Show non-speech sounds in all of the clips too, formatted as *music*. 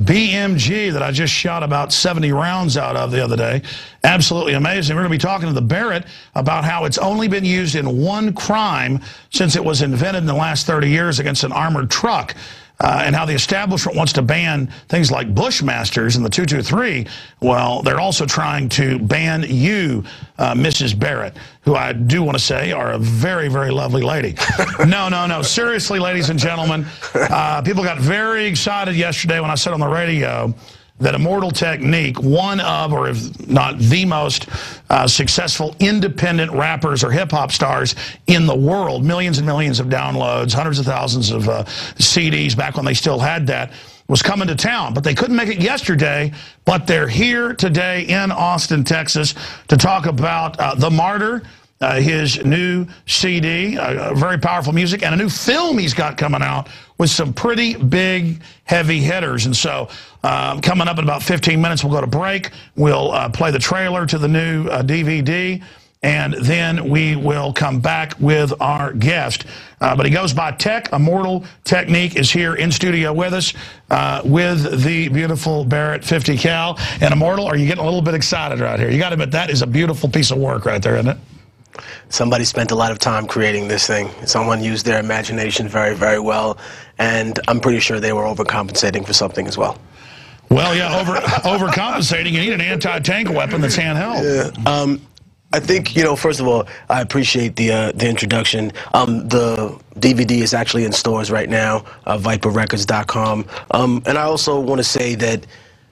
BMG that I just shot about 70 rounds out of the other day. Absolutely amazing. We're going to be talking to the Barrett about how it's only been used in one crime since it was invented in the last 30 years against an armored truck uh, and how the establishment wants to ban things like Bushmasters and the 223, well, they're also trying to ban you, uh, Mrs. Barrett, who I do want to say are a very, very lovely lady. *laughs* no, no, no. Seriously, ladies and gentlemen, uh, people got very excited yesterday when I said on the radio that Immortal Technique, one of, or if not the most uh, successful independent rappers or hip hop stars in the world, millions and millions of downloads, hundreds of thousands of uh, CDs back when they still had that, was coming to town. But they couldn't make it yesterday, but they're here today in Austin, Texas to talk about uh, The Martyr. Uh, his new CD, uh, very powerful music, and a new film he's got coming out with some pretty big, heavy hitters. And so um, coming up in about 15 minutes, we'll go to break. We'll uh, play the trailer to the new DVD. Uh, and then we will come back with our guest. Uh, but he goes by Tech. Immortal Technique is here in studio with us with the beautiful Barrett 50 cal. And Immortal, are you getting a little bit excited right here? You got to admit, that is a beautiful piece of work right there, isn't it? Somebody spent a lot of time creating this thing. Someone used their imagination very, very well, and I'm pretty sure they were overcompensating for something as well. Well, yeah, over *laughs* overcompensating. You need an anti-tank weapon that's handheld. Yeah. Um, I think you know. First of all, I appreciate the uh, the introduction. Um, the DVD is actually in stores right now, uh, ViperRecords.com. Um, and I also want to say that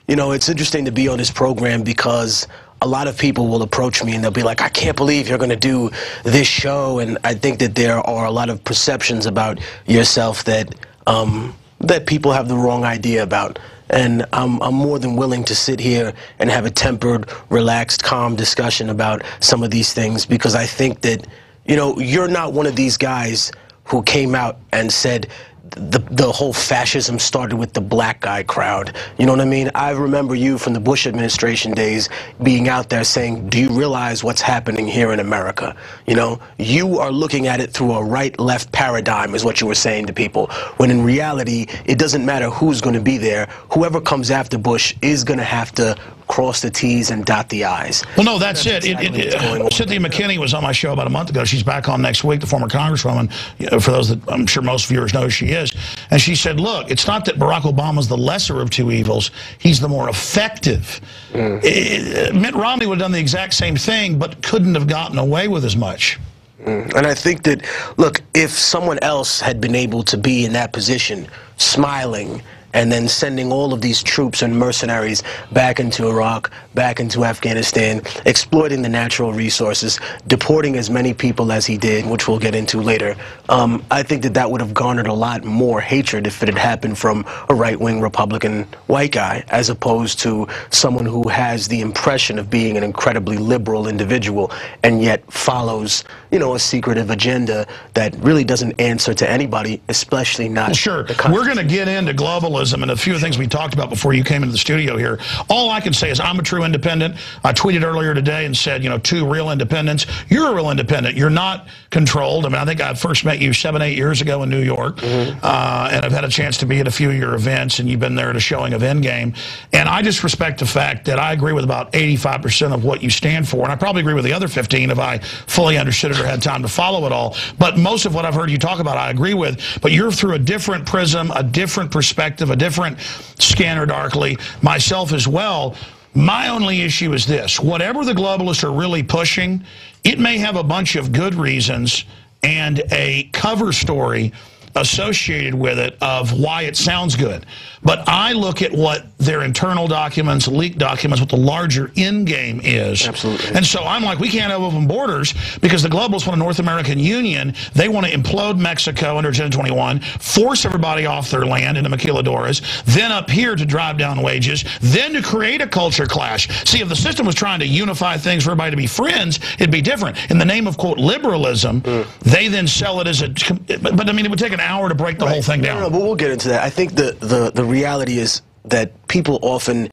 you know it's interesting to be on this program because a lot of people will approach me and they'll be like, I can't believe you're going to do this show. And I think that there are a lot of perceptions about yourself that, um, that people have the wrong idea about. And I'm, I'm more than willing to sit here and have a tempered, relaxed, calm discussion about some of these things because I think that, you know, you're not one of these guys who came out and said, the, the whole fascism started with the black guy crowd. You know what I mean? I remember you from the Bush administration days being out there saying, do you realize what's happening here in America? You know, you are looking at it through a right-left paradigm is what you were saying to people. When in reality, it doesn't matter who's going to be there. Whoever comes after Bush is going to have to cross the T's and dot the I's. Well, no, that's, that's it. Exactly it, it, it Cynthia McKinney was on my show about a month ago. She's back on next week, the former congresswoman, for those that I'm sure most viewers know who she is. And she said, look, it's not that Barack Obama's the lesser of two evils. He's the more effective. Mm. It, Mitt Romney would have done the exact same thing, but couldn't have gotten away with as much. Mm. And I think that, look, if someone else had been able to be in that position, smiling and then sending all of these troops and mercenaries back into Iraq, back into Afghanistan, exploiting the natural resources, deporting as many people as he did, which we'll get into later. Um, I think that that would have garnered a lot more hatred if it had happened from a right-wing Republican white guy, as opposed to someone who has the impression of being an incredibly liberal individual and yet follows, you know, a secretive agenda that really doesn't answer to anybody, especially not. Sure, we're going to get into globalism and a few of the things we talked about before you came into the studio here. All I can say is I'm a true independent. I tweeted earlier today and said, you know, two real independents. You're a real independent. You're not controlled. I mean, I think I first met you seven, eight years ago in New York, mm -hmm. uh, and I've had a chance to be at a few of your events, and you've been there at a showing of Endgame. And I just respect the fact that I agree with about 85% of what you stand for, and I probably agree with the other 15 if I fully understood it or had time to follow it all. But most of what I've heard you talk about, I agree with. But you're through a different prism, a different perspective, a different scanner darkly, myself as well. My only issue is this. Whatever the globalists are really pushing, it may have a bunch of good reasons and a cover story associated with it of why it sounds good. But I look at what their internal documents, leaked documents, what the larger end game is. Absolutely. And so I'm like, we can't have open borders because the globalists want a North American Union. They want to implode Mexico under 1021, force everybody off their land into maquiladoras, then up here to drive down wages, then to create a culture clash. See, if the system was trying to unify things for everybody to be friends, it'd be different. In the name of, quote, liberalism, mm. they then sell it as a... But, but, I mean, it would take an hour to break the right. whole thing down. No, no, but we'll get into that. I think the, the, the reality is that people often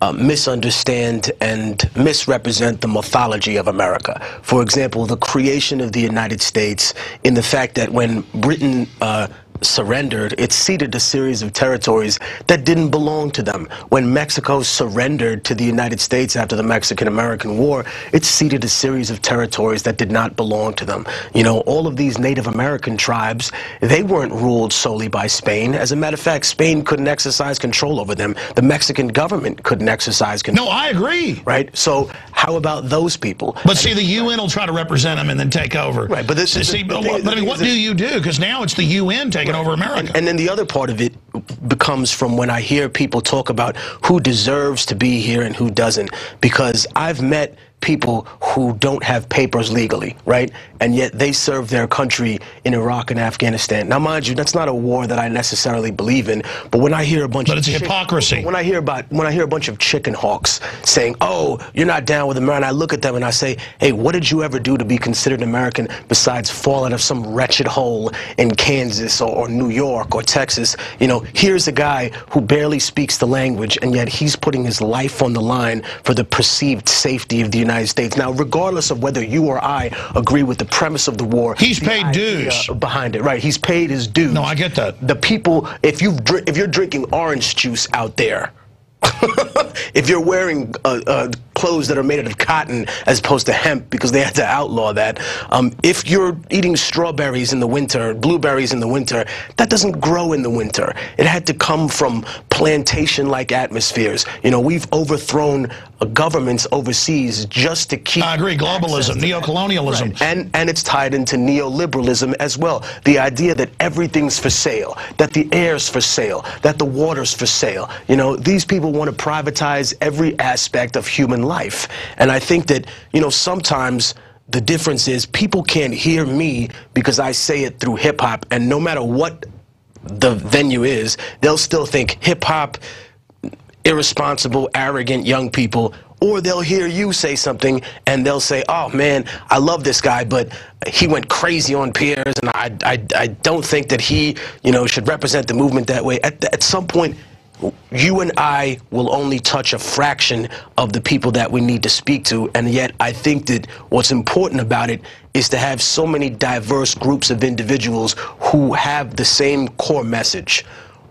uh, misunderstand and misrepresent the mythology of America. For example, the creation of the United States in the fact that when Britain uh, surrendered, it ceded a series of territories that didn't belong to them. When Mexico surrendered to the United States after the Mexican American War, it ceded a series of territories that did not belong to them. You know, all of these Native American tribes, they weren't ruled solely by Spain. As a matter of fact, Spain couldn't exercise control over them. The Mexican government couldn't exercise control. No, I agree. Right? So, how about those people? But see, the UN will try to represent them and then take over. Right, but this is see, the but, what, the but I mean, what do you do? Because now it's the UN taking over America. And then the other part of it becomes from when I hear people talk about who deserves to be here and who doesn't. Because I've met people who don't have papers legally, right? And yet they serve their country in Iraq and Afghanistan. Now, mind you, that's not a war that I necessarily believe in. But when I hear a bunch But of it's chick- hypocrisy. When I hear about when I hear a bunch of chicken hawks saying, "Oh, you're not down with America," and I look at them and I say, "Hey, what did you ever do to be considered American besides fall out of some wretched hole in Kansas or, or New York or Texas?" You know, here's a guy who barely speaks the language, and yet he's putting his life on the line for the perceived safety of the United States. Now, regardless of whether you or I agree with the premise of the war, He's the paid dues. behind it, right? He's paid his dues. No, I get that. The people, if you if you're drinking orange juice out there, *laughs* if you're wearing uh, uh, clothes that are made out of cotton as opposed to hemp because they had to outlaw that, um, if you're eating strawberries in the winter, blueberries in the winter, that doesn't grow in the winter. It had to come from plantation-like atmospheres. You know, we've overthrown uh, governments overseas just to keep. I agree. Globalism, neocolonialism. Right. And and it's tied into neoliberalism as well. The idea that everything's for sale, that the air's for sale, that the water's for sale. You know, these people want to privatize every aspect of human life. And I think that, you know, sometimes the difference is people can't hear me because I say it through hip hop and no matter what the venue is, they'll still think hip hop irresponsible, arrogant young people, or they'll hear you say something and they'll say, "Oh man, I love this guy, but he went crazy on Piers, and I, I, I don't think that he, you know, should represent the movement that way." At, at some point. You and I will only touch a fraction of the people that we need to speak to, and yet I think that what's important about it is to have so many diverse groups of individuals who have the same core message.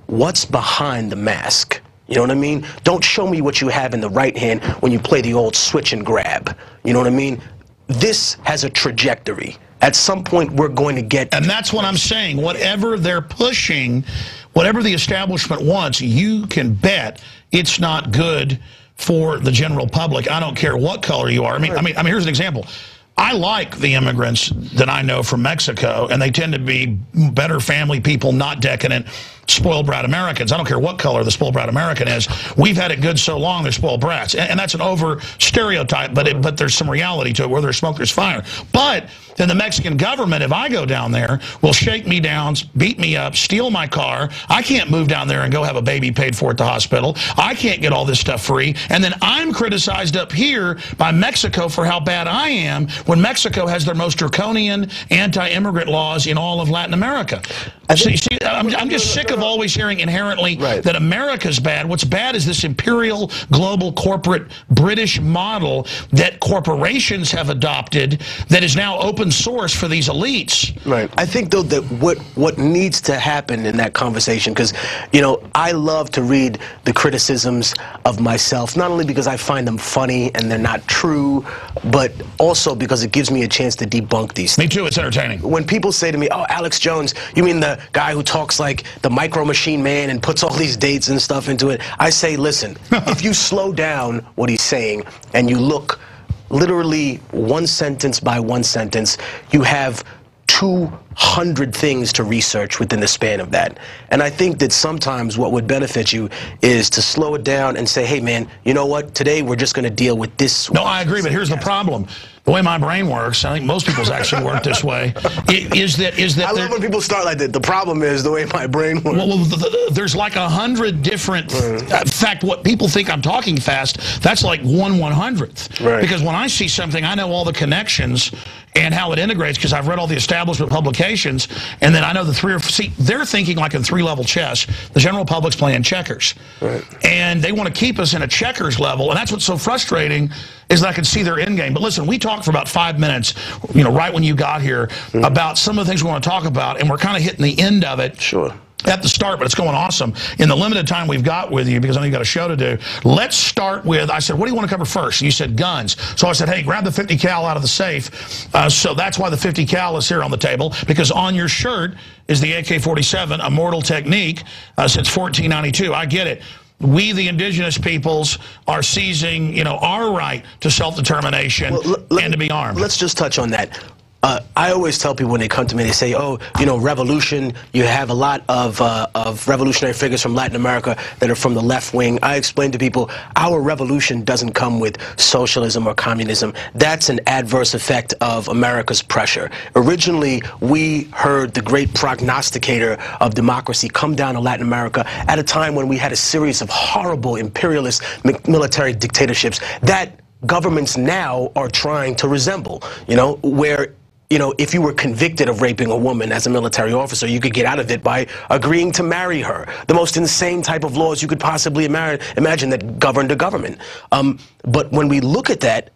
What's behind the mask? You know what I mean? Don't show me what you have in the right hand when you play the old switch and grab. You know what I mean? This has a trajectory. At some point, we're going to get. And that's what I'm saying. Whatever they're pushing, whatever the establishment wants, you can bet it's not good for the general public. I don't care what color you are. I mean, I mean, I mean, here's an example. I like the immigrants that I know from Mexico, and they tend to be better family people, not decadent, spoiled brat Americans. I don't care what color the spoiled brat American is. We've had it good so long, they're spoiled brats. And, that's an over stereotype, but, it, but there's some reality to it. Where there's smoke, there's fire. But then the Mexican government, if I go down there, will shake me down, beat me up, steal my car. I can't move down there and go have a baby paid for at the hospital. I can't get all this stuff free. And then I'm criticized up here by Mexico for how bad I am when Mexico has their most draconian anti-immigrant laws in all of Latin America. See, see I'm, I'm just sick of always hearing inherently Right. that America's bad. What's bad is this imperial, global, corporate, British model that corporations have adopted that is now open source for these elites. Right. I think though that what what needs to happen in that conversation, because you know I love to read the criticisms of myself, not only because I find them funny and they're not true, but also because it gives me a chance to debunk these. Me things. too, it's entertaining. When people say to me, "Oh, Alex Jones, you mean the guy who talks like the Micro Machine Man and puts all these dates and stuff into it?" I say, "Listen, *laughs* if you slow down what he's saying and you look." Literally one sentence by one sentence, you have 200 things to research within the span of that. And I think that sometimes what would benefit you is to slow it down and say, hey, man, you know what? Today we're just going to deal with this. No, I agree, but here's the problem. The way my brain works, I think most people's actually work this way, is that is that I love when people start like that. The problem is the way my brain works. well, well, th- th- there's like a hundred different uh, In fact, what people think I'm talking fast, that's like one one hundredth. Right. Because when I see something, I know all the connections and how it integrates because I've read all the establishment publications, and then I know the three or see they're thinking like in three level chess. The general public's playing checkers, right. and they want to keep us in a checkers level, and that's what's so frustrating is that I can see their end game. But listen, we talked for about five minutes, you know, right when you got here, mm -hmm. about some of the things we want to talk about, and we're kind of hitting the end of it. Sure at the start, but it's going awesome. In the limited time we've got with you, because I know you've got a show to do, let's start with, I said, what do you want to cover first? And you said guns. So I said, hey, grab the 50 cal out of the safe. Uh, so that's why the 50 cal is here on the table, because on your shirt is the AK-47, Immortal Technique, uh, since 1492. I get it we, the indigenous peoples, are seizing, you know, our right to self-determination well, and to be armed. Let's just touch on that. Uh, I always tell people when they come to me, they say, oh, you know, revolution, you have a lot of, uh, of revolutionary figures from Latin America that are from the left wing. I explain to people, our revolution doesn't come with socialism or communism. That's an adverse effect of America's pressure. Originally, we heard the great prognosticator of democracy come down to Latin America at a time when we had a series of horrible imperialist military dictatorships that governments now are trying to resemble, you know, where you know, if you were convicted of raping a woman as a military officer, you could get out of it by agreeing to marry her. The most insane type of laws you could possibly imagine that governed a government. Um, but when we look at that,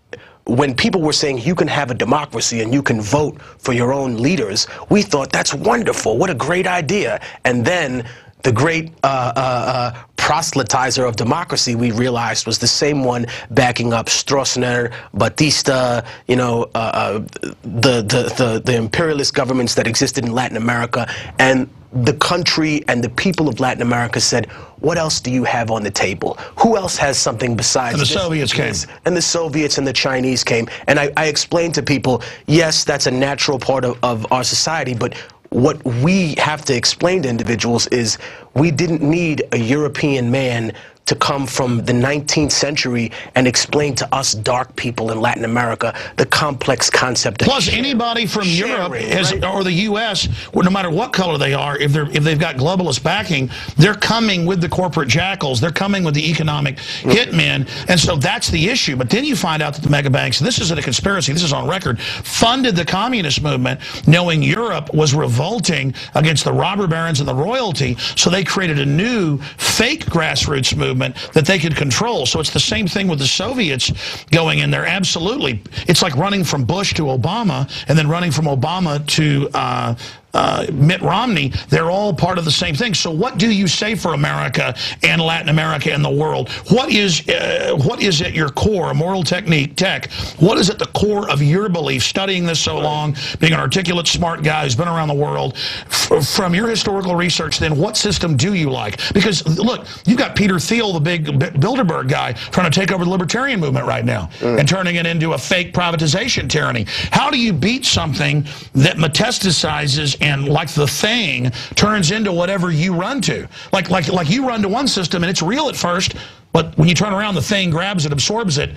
when people were saying you can have a democracy and you can vote for your own leaders, we thought that's wonderful. What a great idea. And then the great uh, uh, uh, proselytizer of democracy we realized was the same one backing up Stroessner, Batista, you know, uh, uh, the, the, the, the imperialist governments that existed in Latin America. And the country and the people of Latin America said, what else do you have on the table? Who else has something besides And the this, Soviets came. And the Soviets and the Chinese came. And I, I explained to people, yes, that's a natural part of, of our society, but what we have to explain to individuals is we didn't need a European man to come from the 19th century and explain to us dark people in Latin America the complex concept. Of Plus, anybody from sharing, Europe has, right? or the U.S., no matter what color they are, if they're if they've got globalist backing, they're coming with the corporate jackals. They're coming with the economic mm-hmm. hitmen, and so that's the issue. But then you find out that the mega banks, this isn't a conspiracy, this is on record, funded the communist movement, knowing Europe was revolting against the robber barons and the royalty, so they created a new fake grassroots movement movement that they could control. So it's the same thing with the Soviets going in there. Absolutely. It's like running from Bush to Obama and then running from Obama to uh, uh, Mitt Romney, they're all part of the same thing. So what do you say for America and Latin America and the world? What is uh, what is at your core, moral Technique, tech, what is at the core of your belief, studying this so long, being an articulate, smart guy who's been around the world, from your historical research, then what system do you like? Because, look, you've got Peter Thiel, the big Bilderberg guy, trying to take over the libertarian movement right now mm. and turning it into a fake privatization tyranny. How do you beat something that metastasizes and like the thing turns into whatever you run to. Like like like you run to one system and it's real at first, but when you turn around, the thing grabs it, absorbs it,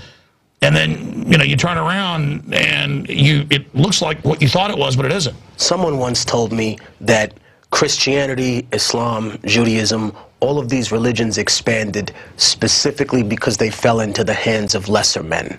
and then you know you turn around and you it looks like what you thought it was, but it isn't. Someone once told me that Christianity, Islam, Judaism, all of these religions expanded specifically because they fell into the hands of lesser men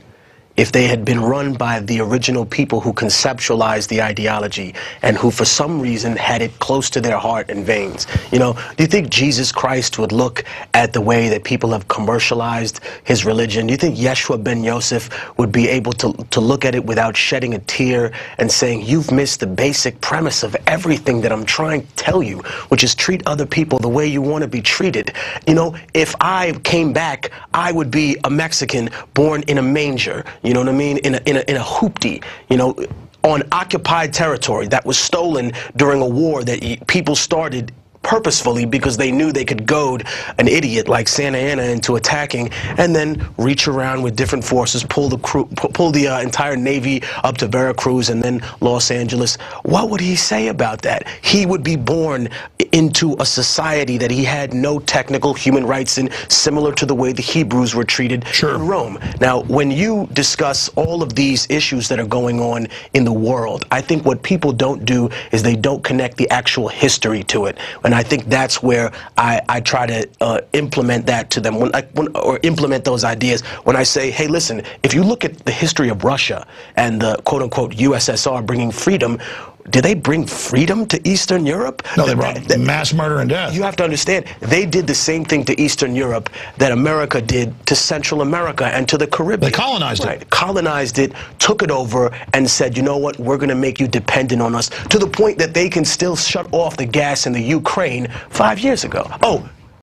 if they had been run by the original people who conceptualized the ideology and who for some reason had it close to their heart and veins. You know, do you think Jesus Christ would look at the way that people have commercialized his religion? Do you think Yeshua ben Yosef would be able to, to look at it without shedding a tear and saying, you've missed the basic premise of everything that I'm trying to tell you, which is treat other people the way you want to be treated. You know, if I came back, I would be a Mexican born in a manger you know what I mean, in a, in a, in a hoopty, you know, on occupied territory that was stolen during a war that people started purposefully because they knew they could goad an idiot like Santa Anna into attacking and then reach around with different forces, pull the crew, pull the uh, entire Navy up to Veracruz and then Los Angeles. What would he say about that? He would be born into a society that he had no technical human rights in, similar to the way the Hebrews were treated Sure. in Rome. Now, when you discuss all of these issues that are going on in the world, I think what people don't do is they don't connect the actual history to it. And I think that's where I, I try to uh, implement that to them, when I, when, or implement those ideas when I say, hey, listen, if you look at the history of Russia and the quote unquote USSR bringing freedom, did they bring freedom to Eastern Europe? No, they brought That- mass murder and death. you have to understand, they did the same thing to Eastern Europe that America did to Central America and to the Caribbean. They colonized it. Colonized it, took it over, and said, you know what, we're going to make you dependent on us to the point that they can still shut off the gas in the Ukraine five years ago. Oh,